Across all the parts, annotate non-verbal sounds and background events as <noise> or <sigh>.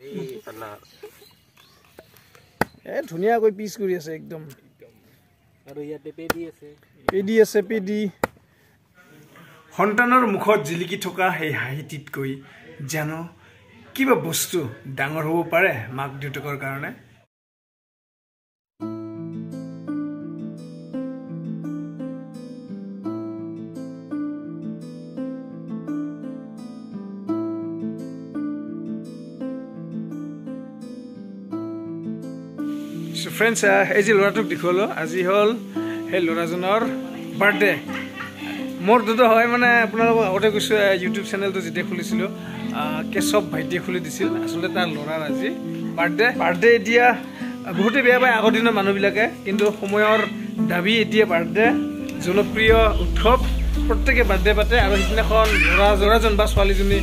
এ ধুনীয়াকৈ পিচ কৰি আছে একদম। আৰু ইয়াতে পেডি আছে। পেডি আছে পেডি সন্তানৰ মুখত জিলিকি থকা সেই হাঁহিটিতকৈ জানো কিবা বস্তু ডাঙৰ হ'ব পাৰে মাক দেউতাকৰ কাৰণে। ফ্ৰেণ্ডছ এই যে ল'ৰাটোক দেখুৱালোঁ আজি হ'ল সেই ল'ৰাজনৰ বাৰ্থডে মোৰ দুটা হয় মানে আপোনালোকক আগতে কৈছোঁ ইউটিউব চেনেলটো যেতিয়া খুলিছিলোঁ কেশৱ ভাইটিয়ে খুলি দিছিল। আচলতে তাৰ ল'ৰাৰ আজি বাৰ্থডে বাৰ্থডে এতিয়া বহুতে বেয়া পায় আগৰ দিনৰ মানুহবিলাকে কিন্তু সময়ৰ দাবী এতিয়া বাৰ্থডে জনপ্ৰিয় উৎসৱ প্ৰত্যেকে বাৰ্থডে পাতে আৰু সিদিনাখন ল'ৰা ল'ৰাজন বা ছোৱালীজনী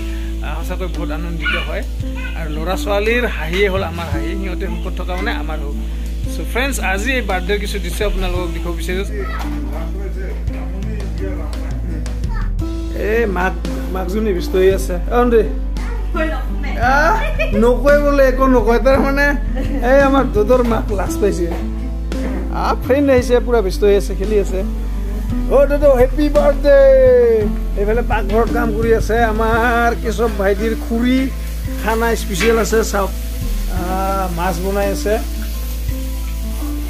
সঁচাকৈ বহুত আনন্দিত হয়। আৰু ল'ৰা ছোৱালীৰ হাঁহিয়ে হ'ল আমাৰ হাঁহি সিহঁতে সুখত থকা মানে আমাৰ সুখ। চ' ফ্ৰেণ্ডছ আজি এই বাৰ্থডেৰ কিছু দৃশ্য আপোনালোকক দেখুৱাব বিচাৰিছোঁ এই মাক মাকজনী ব্যস্ত হৈ আছে অন্দি নকয় বোলে একো নকয় তাৰমানে এই আমাৰ দুধৰ মাক লাজ পাইছে আহ ফ্ৰেণ্ড আহিছে পুৰা ব্যস্ত হৈ আছে খেলি আছে অ' দাদা হেপী বাৰ্থডে এইফালে পাকঘৰত কাম কৰি আছে আমাৰ কেশৱ ভাইটিৰ খুৰী খানা স্পেচিয়েল আছে চাওক মাছ বনাই আছে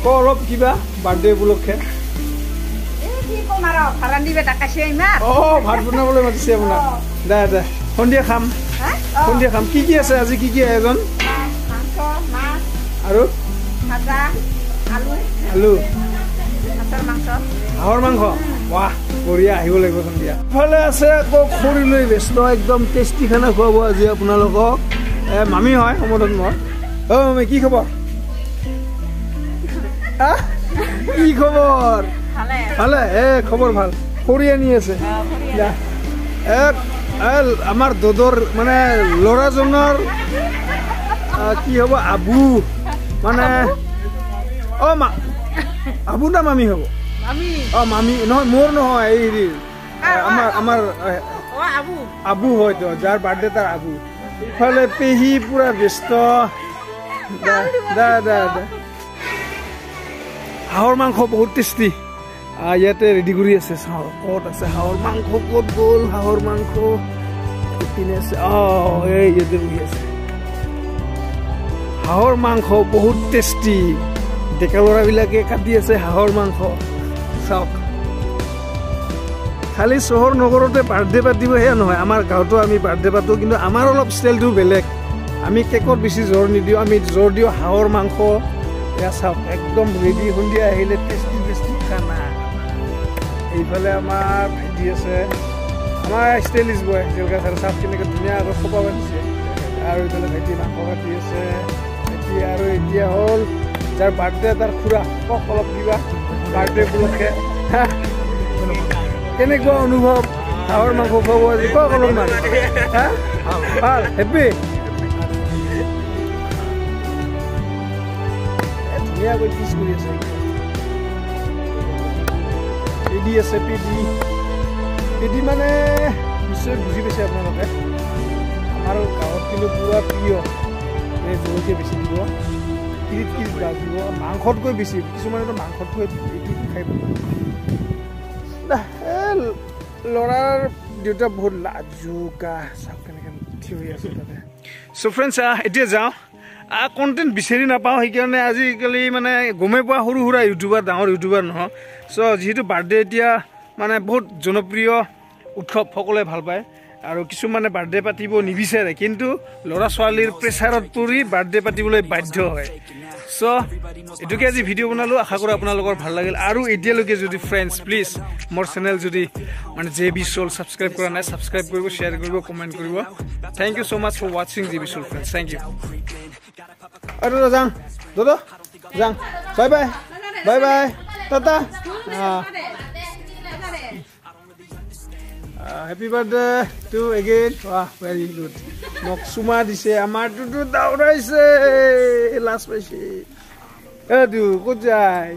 ক অলপ কিবা বাৰ্থডে উপলক্ষে? অঁ ভাত বনাবলৈ মাতিছে আপোনাক। দে দে সন্ধিয়া খাম। সন্ধিয়া খাম। কি কি আছে আজি? কি কি আয়োজন? আৰু? আলু। হাঁহৰ মাংস। বাহ বঢ়িয়া আহিব লাগিব সন্ধিয়া। ইফালে আছে আকৌ খৰি লৈ ব্যস্ত একদম টেষ্টি খানা খুৱাব আজি আপোনালোকক। মামী হয় সমদন মই। অ' মামী কি খবৰ? কি খবৰ? ভালে। এ খবৰ ভাল। খৰি আনি আছে? আমাৰ দদৰ মানে ল'ৰাজনৰ আহ, কি হ'ব? আবু। মানে অ মা আবু না মামী হ'ব? অ মামী নহয় মোৰ নহয় এই হেৰি আমাৰ আমাৰ আবু। হয়তো যাৰ বাৰ্থডে তাৰ আবু। ইফালে পেহী পুৰা ব্যস্ত। দা দা দা। হাঁহৰ মাংস বহুত টেষ্টি ইয়াতে ৰেডি কৰি আছে ক'ত আছে হাঁহৰ মাংস ক'ত গ'ল হাঁহৰ মাংস? আছে অঁ এই ইয়াতে আছে। হাঁহৰ মাংস বহুত টেষ্টি ডেকা ল'ৰাবিলাকে কাটি আছে হাঁহৰ মাংস। চাওক। খালি চহৰ নগৰতে বাৰ্থডে পাতিব সেয়া নহয় আমাৰ গাঁৱতো আমি বাৰ্থডে পাতোঁ কিন্তু আমাৰ অলপ ষ্টাইলটো বেলেগ। আমি কেকত বেছি জোৰ নিদিওঁ আমি জোৰ দিওঁ হাঁহৰ মাংস। এয়া চাওক একদম ৰেডি সন্ধিয়া আহিলে টেষ্টি টেষ্টি খানা। এইফালে আমাৰ ভাইটি আছে। আমাৰ ষ্টাইলিছ বয় জেলকা চাৰ চাওক কেনেকৈ ধুনীয়াকৈ খোপা বান্ধিছে আৰু এইফালে ভাইটি মাংস কাটি আছে। ভাইটি আৰু এতিয়া হ'ল যাৰ বাৰ্থডে তাৰ খুৰা। কওক অলপ কিবা বাৰ্থডে উপলক্ষে? <laughs> কেনেকুৱা অনুভৱ? হাঁহৰ মাংস খুৱাব আজি? কওক অলপমান। ভাল। হেপী ধুনীয়াকৈ পিচ কৰি আছে পিডি আছে পিডি পিডি মানে নিশ্চয় বুজি পাইছে আপোনালোকে আমাৰ গাঁৱত কিন্তু পুৰা প্ৰিয় এই জলকীয়া বেছি দিব কিৰিত কিৰিত গাজ দিব মাংসতকৈ বেছি কিছুমানেতো মাংসতকৈ এইটো খাই ভাল পায়। দা, এই ল'ৰাৰ দেউতা বহুত লাজুকা চাওক কেনেকৈ থিয় হৈ আছে তাতে চ' ফ্ৰেণ্ডছ এতিয়া যাওঁ কণ্টেণ্ট বিচাৰি নাপাওঁ সেইকাৰণে আজিকালি মানে গমেই পোৱা সৰু সুৰা ইউটিউবাৰ ডাঙৰ ইউটিউবাৰ নহয়। চ' যিহেতু বাৰ্থডে এতিয়া মানে বহুত জনপ্ৰিয় উৎসৱ সকলোৱে ভাল পায় আৰু কিছুমানে বাৰ্থডে পাতিব নিবিচাৰে কিন্তু ল'ৰা ছোৱালীৰ প্ৰেছাৰত পৰি বাৰ্থডে পাতিবলৈ বাধ্য হয়। চ' এইটোকে আজি ভিডিঅ' বনালোঁ আশা কৰোঁ আপোনালোকৰ ভাল লাগিল। আৰু এতিয়ালৈকে যদি ফ্ৰেণ্ডছ প্লিজ মোৰ চেনেল যদি মানে জে বি চল ছাবস্ক্ৰাইব কৰা নাই ছাবস্ক্ৰাইব কৰিব শ্বেয়াৰ কৰিব কমেণ্ট কৰিব। Thank you so' much for ৱাচিং জে বি চল ফ্ৰেণ্ডছ থেংক ইউ আৰু দাদা যাওঁ দাদা যাওঁ bye bye bye bye tata happy birthday to again wow very good মোক চুমা দিছে আমাৰটোতো দাউৰাইছে লাজ পাইছে এইটো ক'ত যায়